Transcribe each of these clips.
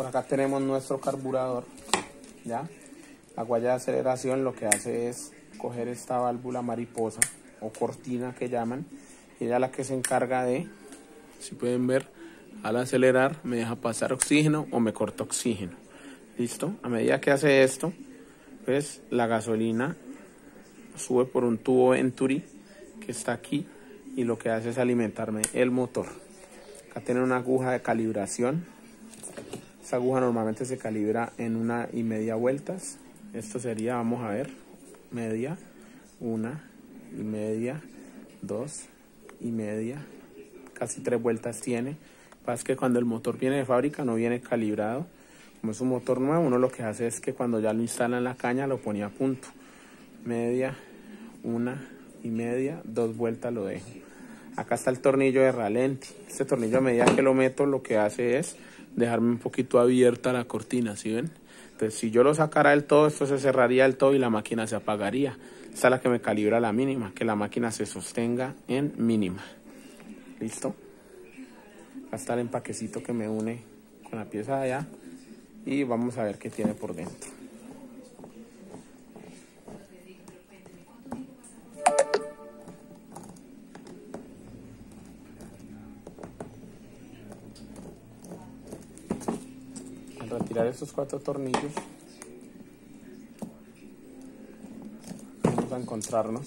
por acá tenemos nuestro carburador, ¿ya? La guaya de aceleración lo que hace es coger esta válvula mariposa o cortina que llaman, y ella es la que se encarga de, si pueden ver, al acelerar me deja pasar oxígeno o me corta oxígeno. ¿Listo? A medida que hace esto, pues la gasolina sube por un tubo Venturi que está aquí y lo que hace es alimentarme el motor. Acá tiene una aguja de calibración. Esta aguja normalmente se calibra en una y media vueltas. Esto sería, vamos a ver, media, una y media, dos y media, casi tres vueltas tiene. Pasa que cuando el motor viene de fábrica no viene calibrado. Como es un motor nuevo, uno lo que hace es que cuando ya lo instala en la caña lo pone a punto. Media, una y media, dos vueltas lo dejo. Acá está el tornillo de ralenti. Este tornillo a medida que lo meto lo que hace es dejarme un poquito abierta la cortina, ¿sí ven? Entonces si yo lo sacara del todo, esto se cerraría del todo y la máquina se apagaría. Esta es la que me calibra la mínima, que la máquina se sostenga en mínima. ¿Listo? Acá está el empaquecito que me une con la pieza de allá y vamos a ver qué tiene por dentro. Retirar estos cuatro tornillos. Vamos a encontrarnos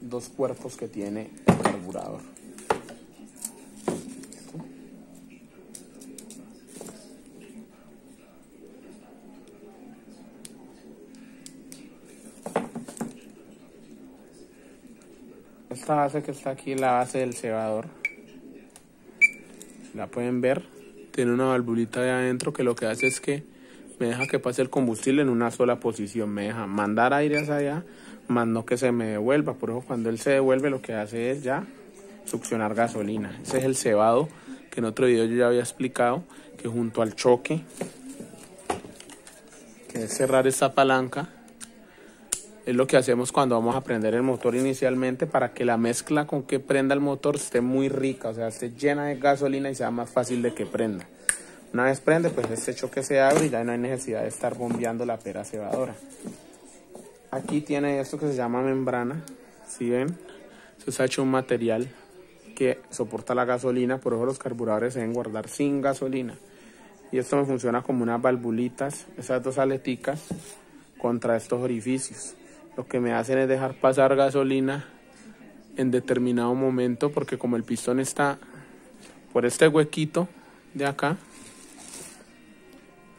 dos cuerpos que tiene el carburador. Esta base que está aquí, la base del cebador, la pueden ver, tiene una valvulita de adentro que lo que hace es que me deja que pase el combustible en una sola posición, me deja mandar aire hacia allá, más no que se me devuelva, por eso cuando él se devuelve lo que hace es ya succionar gasolina. Ese es el cebado que en otro video yo ya había explicado, que junto al choque, que es cerrar esta palanca, es lo que hacemos cuando vamos a prender el motor inicialmente para que la mezcla con que prenda el motor esté muy rica, o sea, esté llena de gasolina y sea más fácil de que prenda. Una vez prende, pues este choque se abre y ya no hay necesidad de estar bombeando la pera cebadora. Aquí tiene esto que se llama membrana, si ven, eso se ha hecho un material que soporta la gasolina, por eso los carburadores se deben guardar sin gasolina. Y esto me funciona como unas valvulitas, esas dos aleticas contra estos orificios lo que me hacen es dejar pasar gasolina en determinado momento porque como el pistón está por este huequito de acá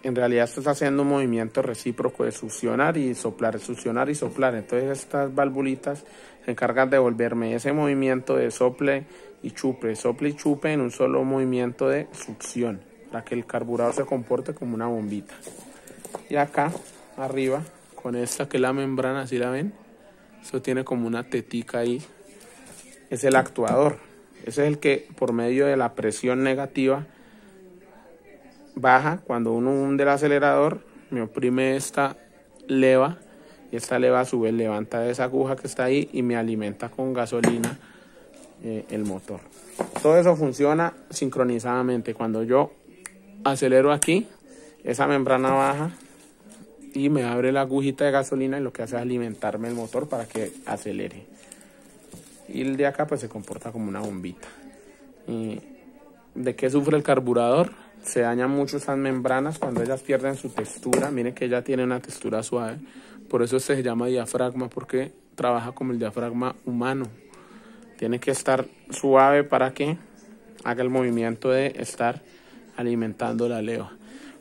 en realidad está haciendo un movimiento recíproco de succionar y soplar, succionar y soplar. Entonces estas valvulitas se encargan de volverme ese movimiento de sople y chupe, sople y chupe en un solo movimiento de succión para que el carburador se comporte como una bombita. Y acá arriba con esta que es la membrana, si la ven? Eso tiene como una tetica ahí. Es el actuador. Ese es el que por medio de la presión negativa baja. Cuando uno hunde el acelerador, me oprime esta leva y esta leva a su vez levanta esa aguja que está ahí y me alimenta con gasolina eh, el motor. Todo eso funciona sincronizadamente. Cuando yo acelero aquí, esa membrana baja y me abre la agujita de gasolina y lo que hace es alimentarme el motor para que acelere. Y el de acá pues se comporta como una bombita. Y ¿De qué sufre el carburador? Se dañan mucho esas membranas cuando ellas pierden su textura. Miren que ella tiene una textura suave. Por eso se llama diafragma porque trabaja como el diafragma humano. Tiene que estar suave para que haga el movimiento de estar alimentando la leva.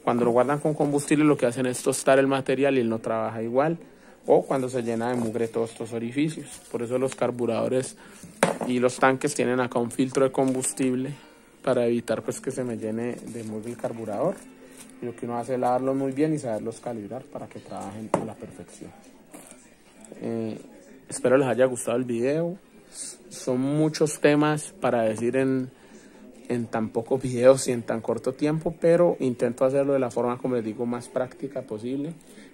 Cuando lo guardan con combustible lo que hacen es tostar el material y él no trabaja igual. O cuando se llena de mugre todos estos orificios. Por eso los carburadores y los tanques tienen acá un filtro de combustible para evitar pues que se me llene de mugre el carburador. Y lo que uno hace es lavarlos muy bien y saberlos calibrar para que trabajen a la perfección. Eh, espero les haya gustado el video. Son muchos temas para decir en en tan pocos videos y en tan corto tiempo, pero intento hacerlo de la forma, como les digo, más práctica posible,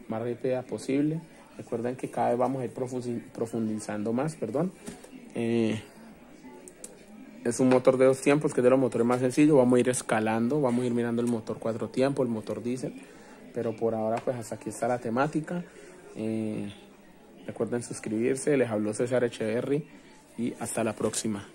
más rápida posible. Recuerden que cada vez vamos a ir profundizando más, perdón. Eh, es un motor de dos tiempos, que es de los motores más sencillos. Vamos a ir escalando, vamos a ir mirando el motor cuatro tiempos, el motor diésel. Pero por ahora, pues hasta aquí está la temática. Eh, recuerden suscribirse. Les habló César Echeverry y hasta la próxima.